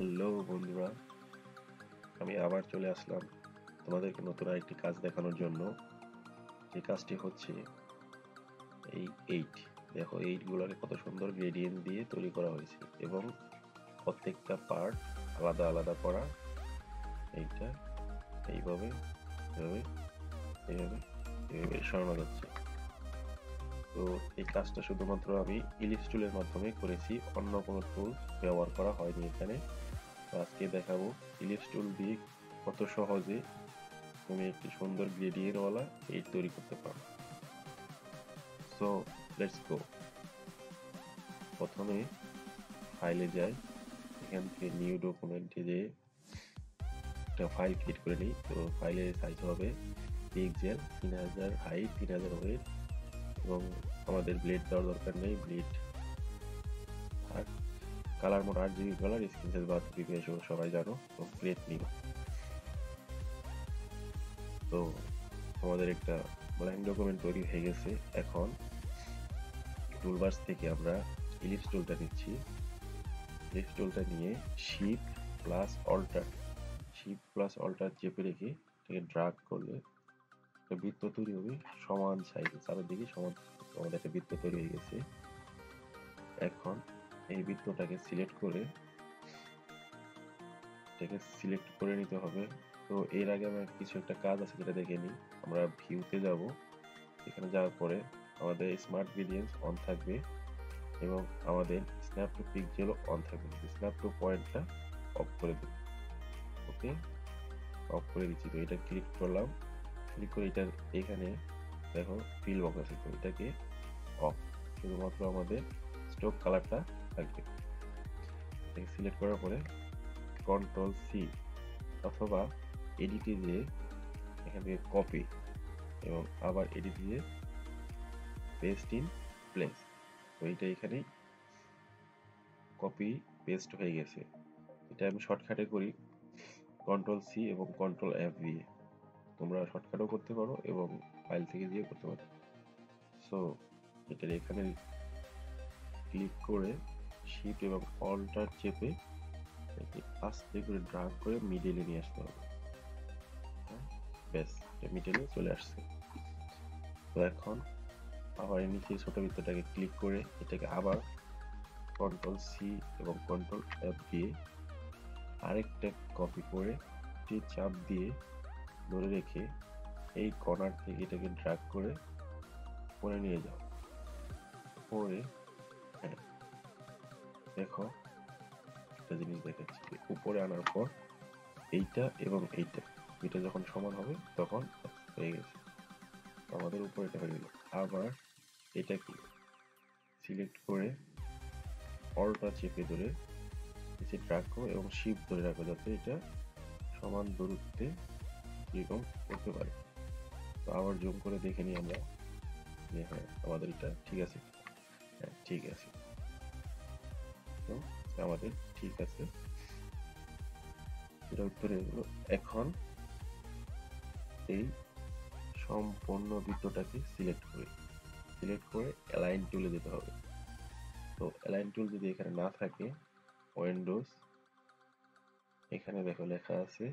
Hello বন্ধুরা, আমি আবার চলে আসলাম তোমাদেরকে নতুন আরেকটি কাজ দেখানোর জন্য। যে কাজটি হচ্ছে এই এইট দেখো এইটগুলোকে কত সুন্দর গ্রেডিয়েন্ট দিয়ে তৈরি করা হয়েছে এবং প্রত্যেকটা পার্ট আলাদা আলাদা করা। এইটা এইভাবে এইভাবে এইভাবে এইভাবে সরানো যাচ্ছে। তো এই কাজটা শুধুমাত্র আমি ইলিশ টুলের মাধ্যমে করেছি, অন্য কোনো টুল ব্যবহার করা হয়নি এখানে। তো আজকে দেখাবো ইলিশ টুল দিয়ে কত সহজে তুমি একটি সুন্দর গ্রেডিয়েন্টওয়ালা এইট তৈরি করতে পারো। সো লেটস গো প্রথমে ফাইলে যাই। এখান থেকে নিউ ডকুমেন্টে যে একটা ফাইল ক্রিয়েট করে নিই। তো ফাইলের সাইজ হবে পিক্সেল তিন হাজার হাইট তিন হাজার ওয়েট এবং আমাদের ব্লেড দেওয়ার দরকার নেই। ব্লেড কালার মোড আট জিবি কালার স্ক্রিন সাইজ বাহাত্তর পিপিএস সবাই জানো। তো ব্লেড নিব। তো আমাদের একটা ব্ল্যাঙ্ক ডকুমেন্ট তৈরি হয়ে গেছে এখন। টুলবার্স থেকে আমরা ইলিশ টুলটা নিচ্ছি। ইলিশ টুলটা নিয়ে shift plus alt shift plus alt চেপে রেখে এটাকে ড্রাগ করলে একটা বৃত্ত তৈরি হবে সমান সাইজ চারিদিকে সমান, আমাদের একটা বৃত্ত তৈরি হয়ে গেছে। এখন এই বৃত্তটাকে সিলেক্ট করে এটাকে সিলেক্ট করে নিতে হবে। তো এর আগে আমার কিছু একটা কাজ আছে যেটা দেখে নিই। আমরা ভিউতে যাব। এখানে যাওয়ার পরে আমাদের স্মার্ট ভিডিয়েন্স অন থাকবে এবং আমাদের স্ন্যাপ টু পিকজেলও অন থাকবে। স্ন্যাপ টু পয়েন্টটা অফ করে দেব। ওকে অফ করে দিচ্ছি। তো এটা ক্লিক করলাম। ক্লিক করে এটার এখানে দেখো ফিল বক্স আছে। তো এটাকে অফ শুধুমাত্র আমাদের স্টোক কালারটা থাকবে। এটাকে সিলেক্ট করার পরে কন্ট্রোল সি অথবা এডিটে দিয়ে এখান থেকে কপি এবং আবার এডিট দিয়ে পেস্ট ইন প্লেস তো এইটা এখানেই কপি পেস্ট হয়ে গেছে। এটা আমি শর্টকাটে করি। কন্ট্রোল সি এবং কন্ট্রোল এফ দিয়ে। তোমরা শর্টকাটও করতে পারো এবং ফাইল থেকে দিয়ে করতে পারো। সো এটার এখানে ক্লিক করে শিফট এবং অল্টার চেপে আস্তে করে ড্রাগ করে মিডিলে নিয়ে আসতে হবে। ব্যাস, এটা মিডিলে চলে আসছে। তো এখন আবার নিচে ছোট বৃত্তটাকে ক্লিক করে এটাকে আবার কন্ট্রোল সি এবং কন্ট্রোল এফ দিয়ে আরেকটা কপি করে চাপ দিয়ে ধরে রেখে এই কর্নার থেকে এটাকে ড্রাগ করে পরে নিয়ে যাও। পরে হ্যাঁ দেখো, একটা জিনিস দেখাচ্ছি উপরে আনার পর এইটা এবং এইটা এটা যখন সমান হবে তখন হয়ে গেছে। আমাদের উপরে এটা হয়ে গেল। আবার এটাকে সিলেক্ট করে অলটা চেপে ধরে ড্রাগ করো এবং শিপ ধরে রাখো যাতে এটা সমান দূরত্বে এরকম করতে পারে। তো আবার জুম করে দেখে নিই আমরা যে হ্যাঁ আমাদের এটা ঠিক আছে? হ্যাঁ ঠিক আছে। তো আমাদের ঠিক আছে। এটা উত্তরে এগুলো এখন এই সম্পূর্ণ বৃত্তটাকে সিলেক্ট করি সিলেক্ট করে অ্যালাইন টুলে যেতে হবে। তো অ্যালাইন টুল যদি এখানে না থাকে উইন্ডোজ এখানে দেখো লেখা আছে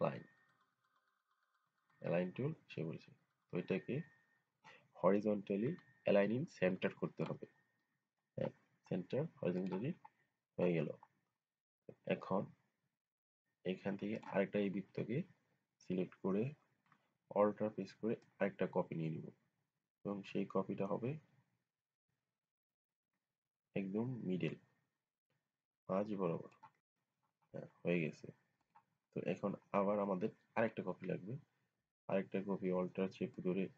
লাইন অ্যালাইন টুল সে বলছে। তো এটাকে হরিজন্টালি অ্যালাইন ইন সেন্টার করতে হবে। সেন্টার হরিজন্টালি হয়ে গেল। এখন এখান থেকে আরেকটা এই বৃত্তকে সিলেক্ট করে অল্টার প্রেস করে আরেকটা কপি নিয়ে নিব। এবং সেই কপিটা হবে একদম মিডল মাঝ বরাবর। হ্যাঁ হয়ে গেছে। তো এখন আবার আমাদের আরেকটা কপি লাগবে। আরেকটা কপি অল্টার চেপে ধরে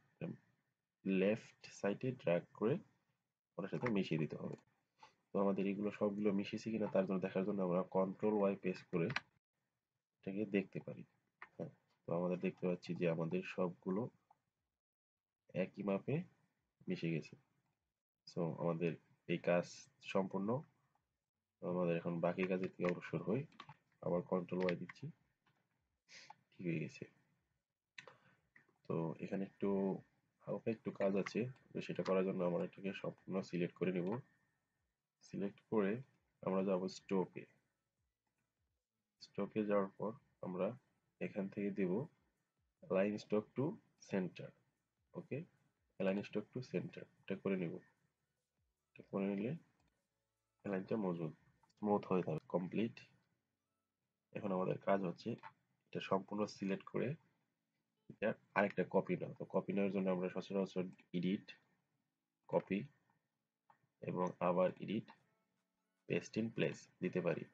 লেফট সাইডে ড্র্যাগ করে ওটার সাথে মিশিয়ে দিতে হবে। তো আমাদের এগুলো সবগুলো মিশেছে কিনা তার জন্য দেখার জন্য আমরা কন্ট্রোল ওয়াই প্রেস করে এটাকে দেখতে পারি। হ্যাঁ তো আমাদের দেখতে পাচ্ছি যে আমাদের সবগুলো একই মাপে মিশে গেছে। সো আমাদের এই কাজ সম্পূর্ণ। আমাদের এখন বাকি কাজের থেকে অবসর হই আবার কন্ট্রোল ওয়াই দিচ্ছি। ঠিক হয়ে গেছে। তো এখানে একটু, হালকা একটু কাজ আছে। তো সেটা করার জন্য আমরা এটাকে সম্পূর্ণ সিলেক্ট করে নেব। সিলেক্ট করে আমরা যাব স্টোকে স্টকে যাওয়ার পর আমরা এখান থেকে দেব line stroke to centre okay line stroke to centre এটা করে নিব। এটা করে নিলে লাইনটা মজুদ স্মুথ হয়ে যাবে কমপ্লিট এখন আমাদের কাজ হচ্ছে এটা সম্পূর্ণ সিলেক্ট করে এটা আরেকটা কপি নাও তো কপি নেওয়ার জন্য আমরা সচরাচর এডিট কপি এবং আবার এডিট পেস্ট ইন প্লেস দিতে পারি।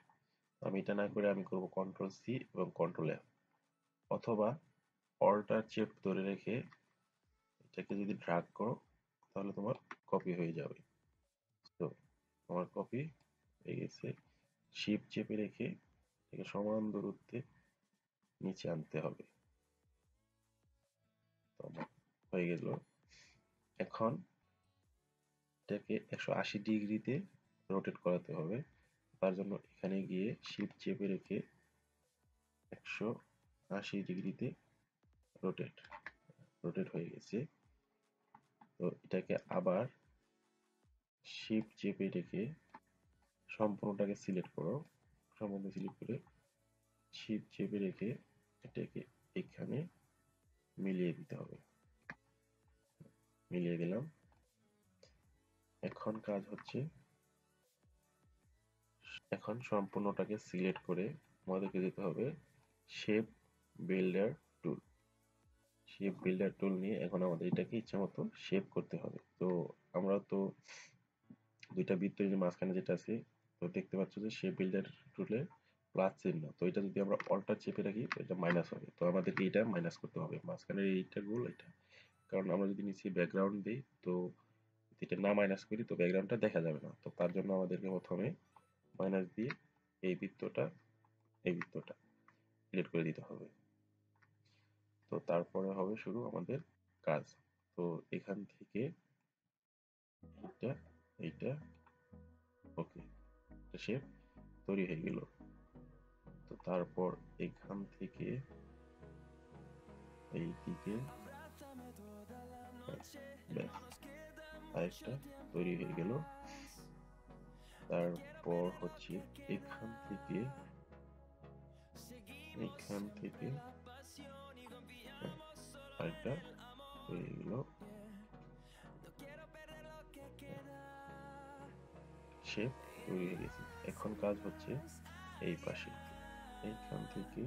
আমি এটা না করে আমি করব কন্ট্রোল সি এবং কন্ট্রোল এফ অথবা অল্টার চেপ ধরে রেখে এটাকে যদি ড্রাগ করো, তাহলে তোমার কপি হয়ে যাবে। তো আমার কপি হয়ে গেছে। শিপ চেপে রেখে এটাকে সমান দূরত্বে নিচে আনতে হবে। হয়ে গেল। এখন এটাকে একশো আশি ডিগ্রিতে রোটেট করাতে হবে। তার জন্য এখানে গিয়ে শিপ চেপে রেখে একশো আশি ডিগ্রিতে রোটেট রোটেট হয়ে গেছে। তো এটাকে আবার শিপ চেপে রেখে সম্পূর্ণটাকে সিলেক্ট করো। সম্পূর্ণ সিলেক্ট করে শিপ চেপে রেখে এটাকে এখানে মিলিয়ে দিতে হবে। মিলিয়ে দিলাম। এখন কাজ হচ্ছে এখন সম্পূর্ণটাকে সিলেক্ট করে আমাদেরকে যেতে হবে shape builder tool shape builder tool নিয়ে এখন আমাদের এটাকে ইচ্ছা মতো শেপ করতে হবে। তো আমরা তো দুইটা বৃত্ত যে মাঝখানে যেটা আছে, তো দেখতে পাচ্ছ যে শেপ বিল্ডার টুলে প্লাস চিহ্ন। তো এটা যদি আমরা অল্টার চেপে রাখি এটা মাইনাস হবে। তো আমাদেরকে এটা মাইনাস করতে হবে। মাঝখানে এইটা গোল এটা। কারণ আমরা যদি নিচে ব্যাকগ্রাউন্ড দিই, তো এটা না মাইনাস করি তো ব্যাকগ্রাউন্ডটা দেখা যাবে না। তো তার জন্য আমাদেরকে প্রথমে মাইনাস দিয়ে এই বৃত্তটা এই বৃত্তটা ডিলিট করে দিতে হবে। তো তারপরে হবে শুরু আমাদের কাজ। তো এখান থেকে এইটা এইটা ওকে শেপ তৈরি হয়ে গেল। তো তারপর এখান থেকে এই দিকে আরেকটা তৈরি হয়ে গেল। তারপর হচ্ছে এখান থেকে এখান থেকে আরেকটা হয়ে গেল। শেপ তৈরি হয়ে গেছে। এখন কাজ হচ্ছে এই পাশে। এইখান থেকে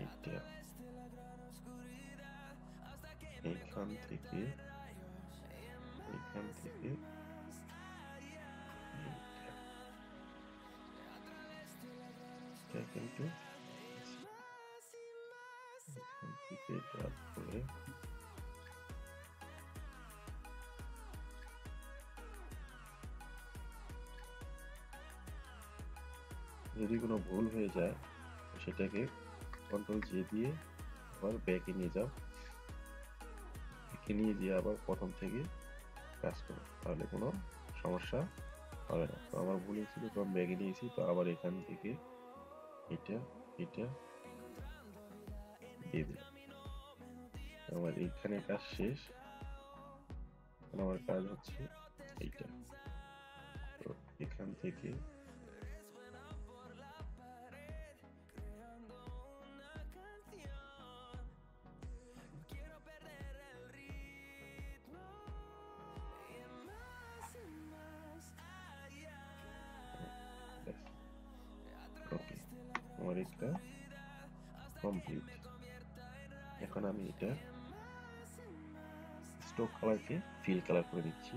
এইটা। এইখান থেকে কিন্তু থেকে ড্রাগ করে যদি কোনো ভুল হয়ে যায় সেটাকে কন্ট্রোল জে দিয়ে আবার ব্যাকে নিয়ে যাও। ব্যাকে নিয়ে গিয়ে আবার প্রথম থেকে কাজ করো, তাহলে কোনো সমস্যা হবে না। তো আমার ভুল হয়েছিল, তো আমি ব্যাগে নিয়েছি, তো আবার এখান থেকে এটা এটা আমার এখানে কাজ শেষ? আমার কাজ হচ্ছে এইটা। তো এখান থেকে এটা কমপ্লিট এখন আমি এটা স্টোক কালারকে ফিল কালার করে দিচ্ছি।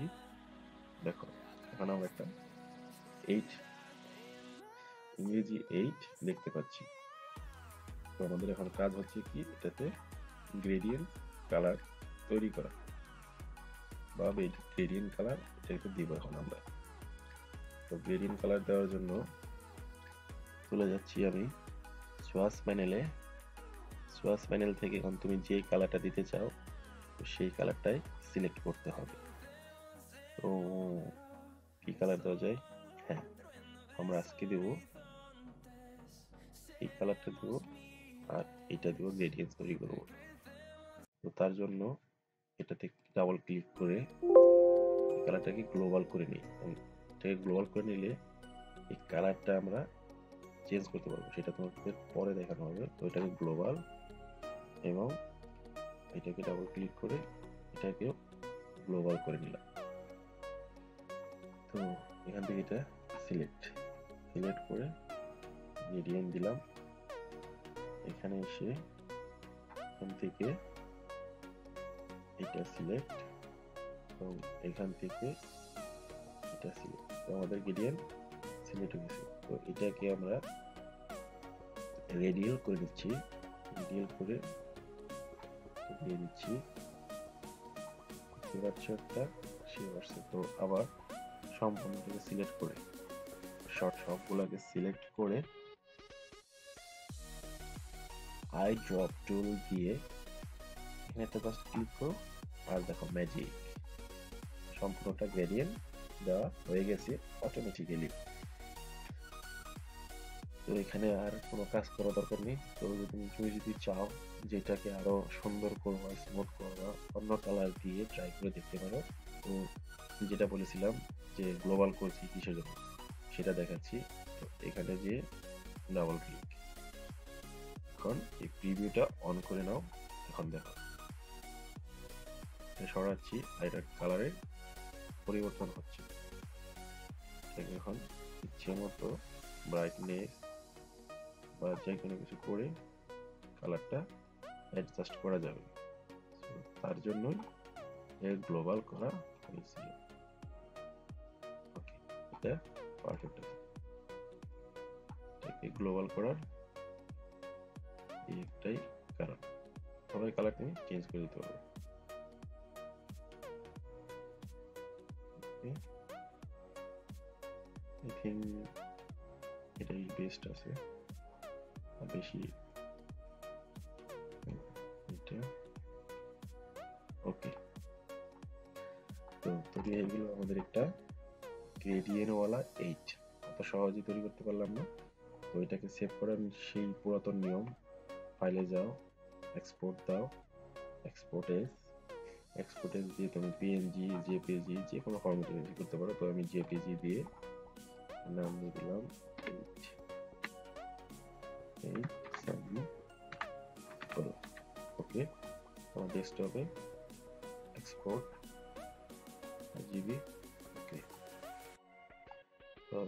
দেখো, এখন আমরা একটা এইট ইংরেজি এইট দেখতে পাচ্ছি। তো আমাদের এখন কাজ হচ্ছে কি, এটাতে গ্রেডিয়েন্ট কালার তৈরি করা। বা গ্রেডিয়েন্ট কালার এটাকে দিব এখন আমরা। তো গ্রেডিয়েন্ট কালার দেওয়ার জন্য চলে যাচ্ছি আমি সোয়াস প্যানেলে সোয়াস প্যানেল থেকে এখন তুমি যে কালারটা দিতে চাও, তো সেই কালারটাই সিলেক্ট করতে হবে। তো কি কালার দেওয়া যায়? হ্যাঁ আমরা আজকে দেব এই কালারটা দেব আর এটা দেব গ্রেডিয়েন্ট তৈরি করব। তো তার জন্য এটাতে ডাবল ক্লিক করে কালারটাকে গ্লোবাল করে নিই। এটাকে গ্লোবাল করে নিলে এই কালারটা আমরা চেঞ্জ করতে পারব। সেটা তোমাদের পরে দেখানো হবে। তো এটাকে গ্লোবাল এবং এটাকে ডাবল ক্লিক করে এটাকেও গ্লোবাল করে নিলাম। তো এখান থেকে এটা সিলেক্ট সিলেক্ট করে গ্রেডিয়েন্ট দিলাম। এখানে এসে এখান থেকে এটা সিলেক্ট এবং এখান থেকে এটা সিলেক্ট আমাদের গ্রেডিয়েন্ট সিলেক্ট হয়ে গেছে তো এটাকে আমরা রেডিয়াল করে দিচ্ছি। রেডিয়াল করে দিয়ে দিচ্ছি। একটা সে আসছে। তো আবার সম্পূর্ণটাকে সিলেক্ট করে শর্ট সবগুলোকে সিলেক্ট করে আই ড্রপ টুল দিয়ে এখানে একটা জাস্ট ক্লিক করো। আর দেখো ম্যাজিক সম্পূর্ণটা গ্রেডিয়েন্ট দেওয়া হয়ে গেছে অটোমেটিক্যালি তো এখানে আর কোনো কাজ করা দরকার নেই। তো যদি তুমি যদি চাও যেটাকে আরও সুন্দর করবা স্মুথ করবা অন্য কালার দিয়ে ট্রাই করে দেখতে পারো। তো যেটা বলেছিলাম যে গ্লোবাল করছি কিসের জন্য? সেটা দেখাচ্ছি। তো এখানে যে ডাবল ক্লিক এখন এই প্রিভিউটা অন করে নাও, এখন দেখো সরাচ্ছি, আর এটার কালারের পরিবর্তন হচ্ছে। এখন, ইচ্ছে মতো ব্রাইটনেস বা যে কোনো কিছু করে কালারটা অ্যাডজাস্ট করা যাবে। তার জন্যই এর গ্লোবাল করা হয়েছিল। ওকে এটা পারফেক্ট আছে। এটাকে গ্লোবাল করার এই একটাই কারণ। সবাই কালার তুমি চেঞ্জ করে দিতে পারবে। এটাই বেস্ট আছে। বেশি ওকে তো তৈরি হয়ে আমাদের একটা গ্রেডিয়েন্ট ওয়ালা এইট অত সহজে তৈরি করতে পারলাম না। তো এটাকে সেভ করার সেই পুরাতন নিয়ম ফাইলে যাও এক্সপোর্ট দাও এক্সপোর্ট এস এক্সপোর্ট এস দিয়ে তুমি পিএনজি জেপিজি যে কোনো ফরম্যাটে ইউজ করতে পারো। তো আমি জেপিজি দিয়ে নাম দিয়ে দিলাম এইট এইট সেভেন করো ওকে আমার ডেস্কটপে এক্সপোর্ট জিবি ওকে তো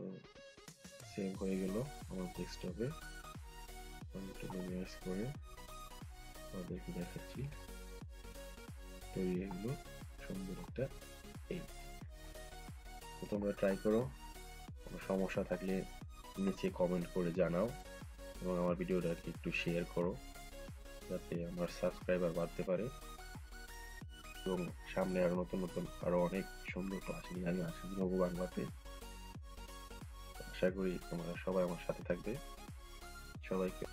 সেভ হয়ে গেল আমার ডেস্কটপে মিনিমাইজ করে আমাদেরকে দেখাচ্ছি তৈরি হয়ে গেল সুন্দর একটা এই তোমরা ট্রাই করো কোনো সমস্যা থাকলে নিচে কমেন্ট করে জানাও এবং আমার ভিডিওটাকে একটু শেয়ার করো, যাতে আমার সাবস্ক্রাইবার বাড়তে পারে। এবং সামনে আরও নতুন নতুন আরও অনেক সুন্দর ক্লাস নিয়ে আমি আসি নব বাংলাতে। আশা করি তোমরা সবাই আমার সাথে থাকবে। সবাইকে